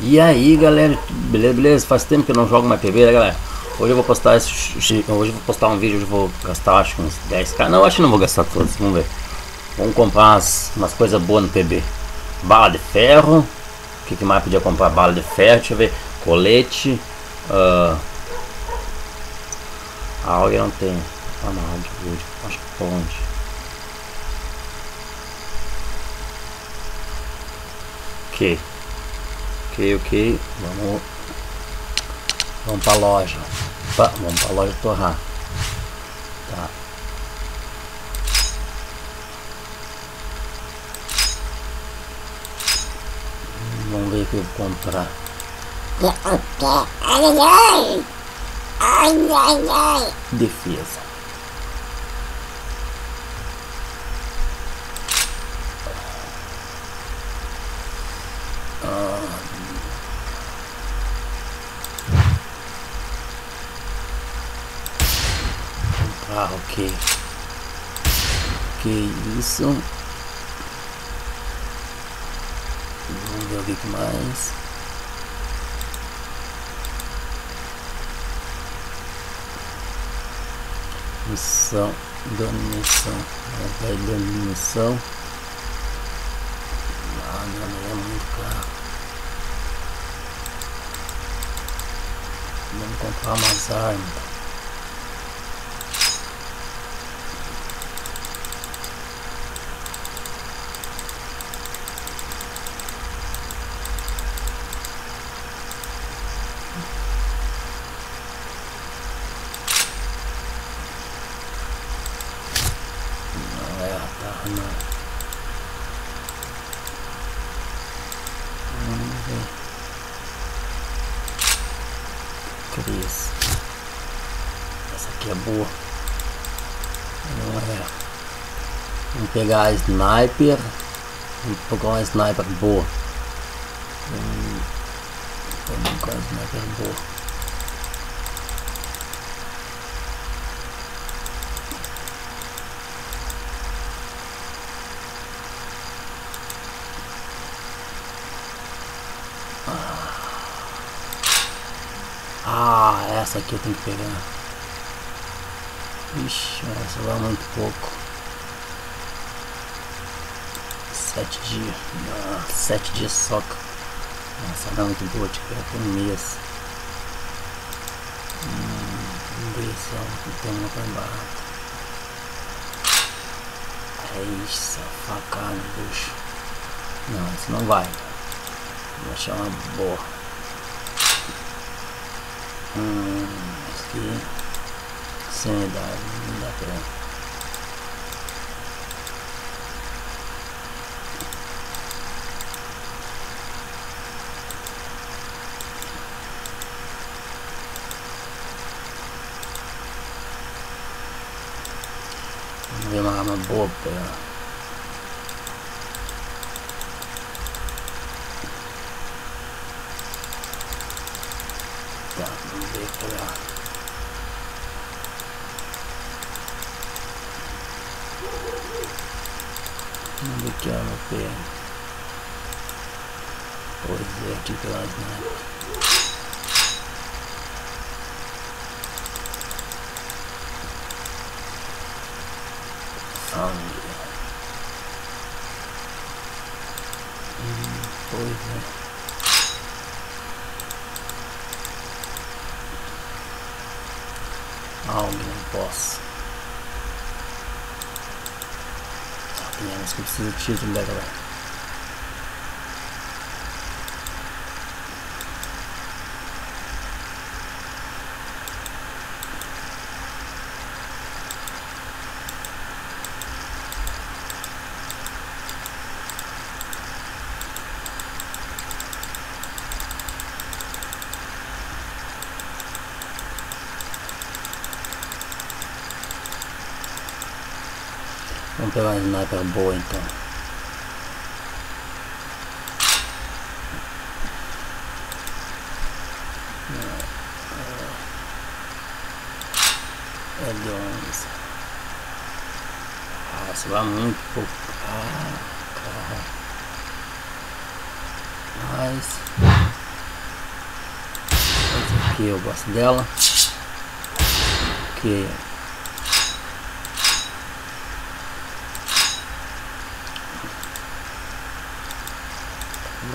E aí galera, beleza, beleza? Faz tempo que eu não jogo mais PB, né galera? Hoje eu vou postar esse, hoje eu vou postar um vídeo, hoje eu vou gastar acho que uns 10k. Não, acho que não vou gastar todos, vamos ver. Vamos comprar umas, umas coisas boas no PB. Bala de ferro. O que, que mais podia comprar? Bala de ferro, deixa eu ver. Colete. Uh, a áurea não tem. Ah não, áudio, acho que onde? Ok. Ok, ok. Vamos. Vamos pra loja. Opa, vamos pra loja torrar. Tá. Vamos ver o que eu vou comprar. Defesa. Ah, ok. Que isso. Vamos ver o que mais. Missão, dano vai dando missão. Ah, não, é muito caro. Vamos comprar umas armas. Essa aqui é boa. É. Vamos pegar a sniper. Vamos pegar uma sniper boa. Vamos pegar uma sniper boa. Ah, essa aqui eu tenho que pegar. Ixi, essa vai muito pouco. Sete dias. Ah, sete dias soca. Essa não é muito boa, tipo, é por mês. Hum, vamos ver se ela tem uma mais barata. É isso, facada, bucho. Não, isso não vai. Vou achar uma boa. Hum, aqui. Sanidade, não dá pra. Vamos ver uma arma boa pra ela. Tá, vamos ver pra... Vamos ver que arma pega. Pois é, aqui pelas nada. Família. Hum, pois é. algo não posso. Apenas que eu preciso uma sniper boa então. É de 11. Ah, isso vai muito pouco. Ah, cara. Mas. aqui eu gosto dela. Que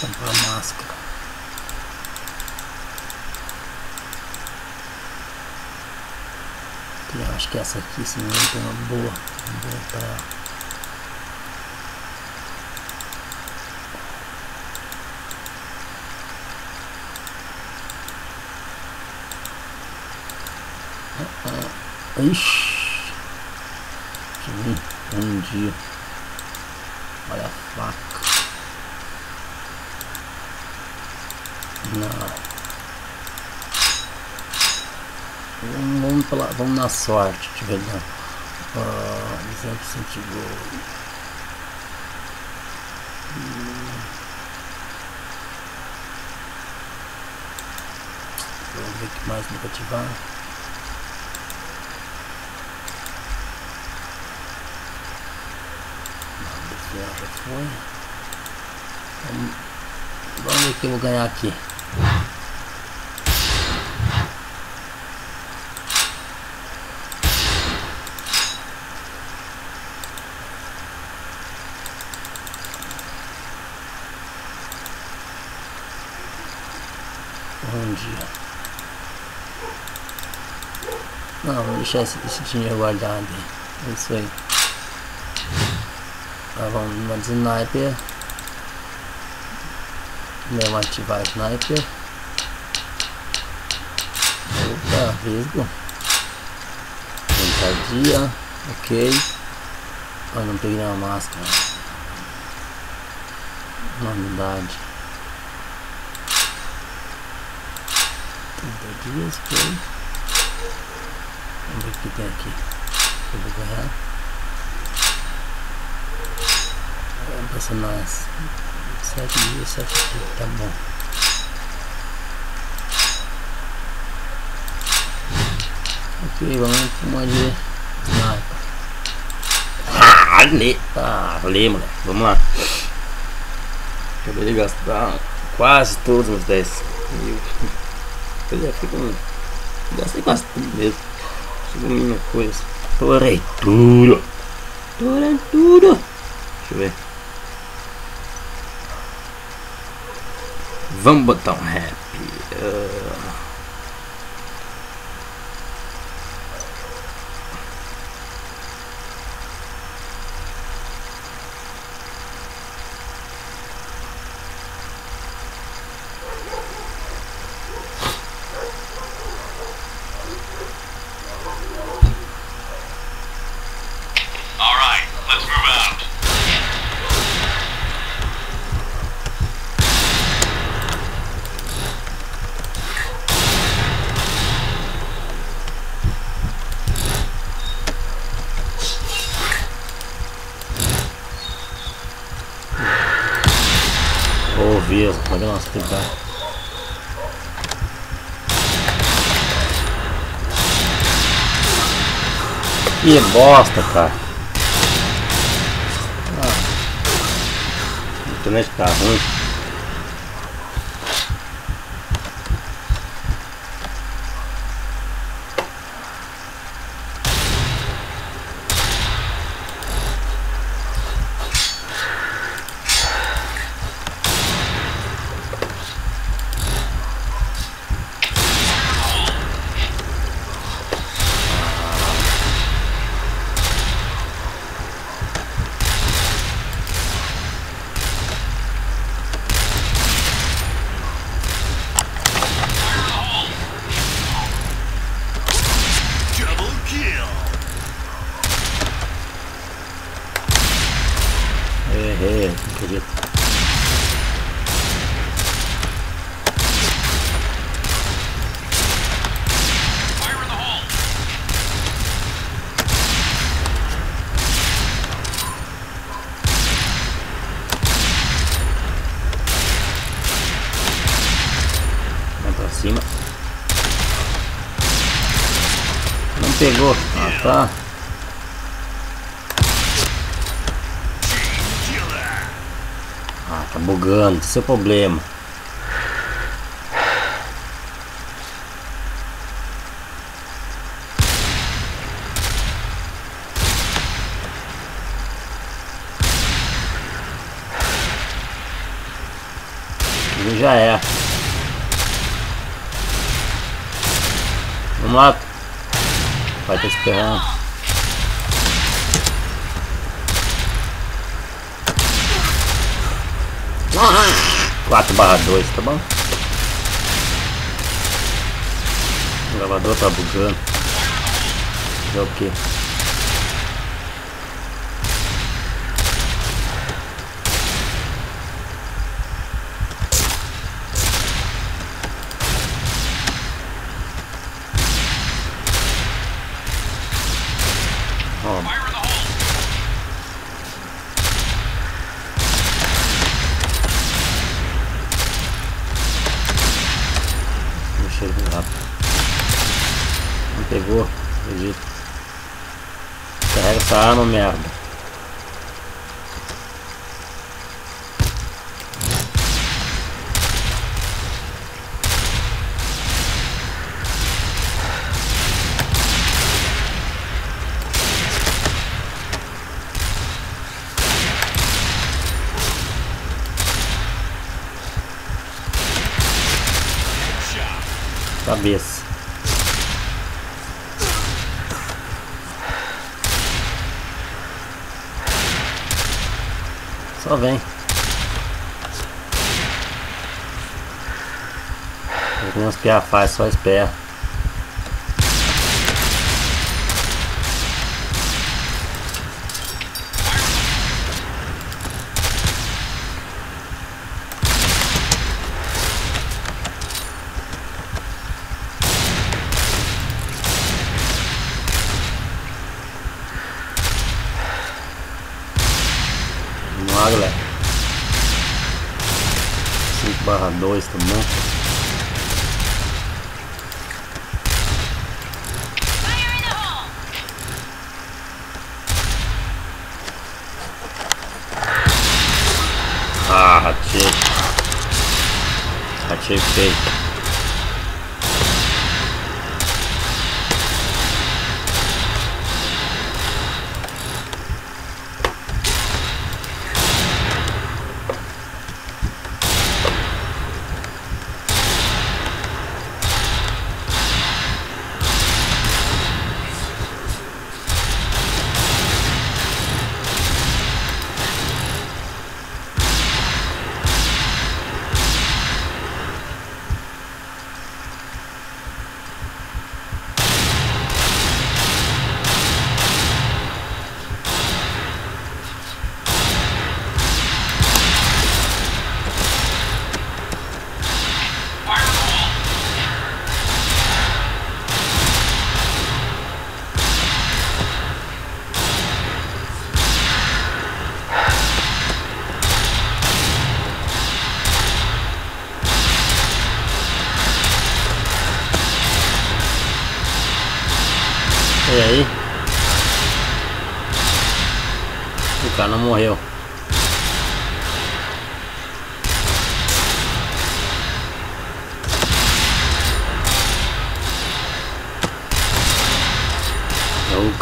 comprar máscara. Eu acho que essa aqui, se não tem uma boa, boa para ela. Ixi. Um dia. Olha a faca. Não. Vamos, pela, vamos na sorte. Deixa eu ver. Uh, exemplo sentido. Hum. Vamos ver que mais negativar. já foi. Vamos, vamos ver o que eu vou ganhar aqui. Bom dia. Não, vou deixar esse, esse dinheiro guardado. É isso aí. Tá, vamos numa sniper. Vamos ativar a sniper. Opa, risco. Ventadia. Ok. Ah, não peguei a máscara. Unidade. Dias, ok. Vamos ver o que tem aqui. Eu vou ganhar. personagens. Sete dias, sete dias, tá bom. Ok, vamos para uma de sniper. Ah, lê, ah, lê, moleque. Vamos lá. Acabei de gastar quase todos os 10 mil. Pois é, fico. Gastei quase tudo mesmo. Chegou minha coisa. Torei tudo. Torei tudo. Deixa eu ver. Vamos botar um rap. Uh... Ouvi, olha nossa, tem que Que bosta, cara. Ah. A internet tá ruim. Pegou. Ah, tá. Ah, tá bugando. Seu problema. Ele já é. Vamos lá. Ter esperando. Quatro barra dois, tá bom? O tá bugando. É o que? Essa arma, merda. Cabeça. Só vem. Tem uns piafás, só espera. Lá, galera. 5 barra 2, tá bom? Ah, ratei. Ratei feito.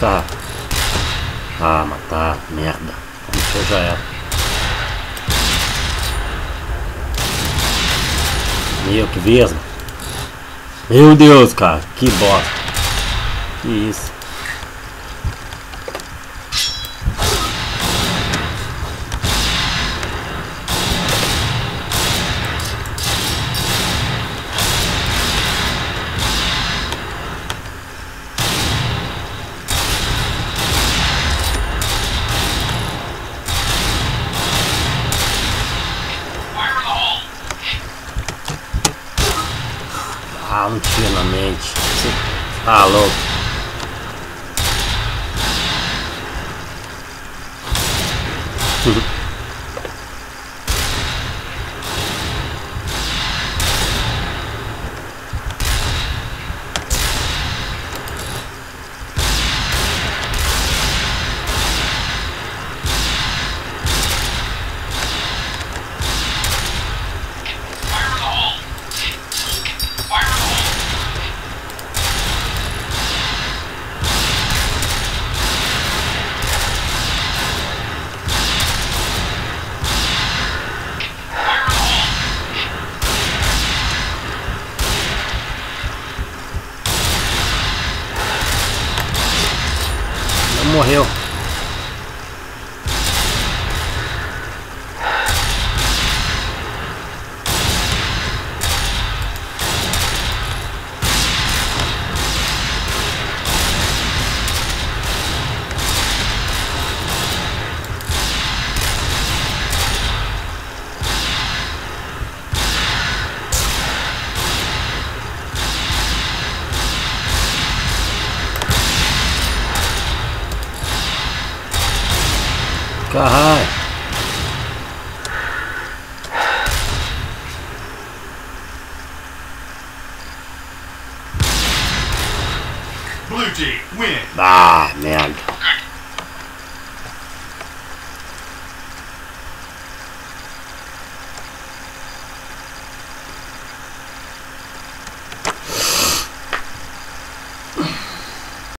O cara. Ah, matar. Merda. Então já era. Meu, que mesmo. Meu Deus, cara. Que bosta. Que isso. Ah, louco. morreu. कहा?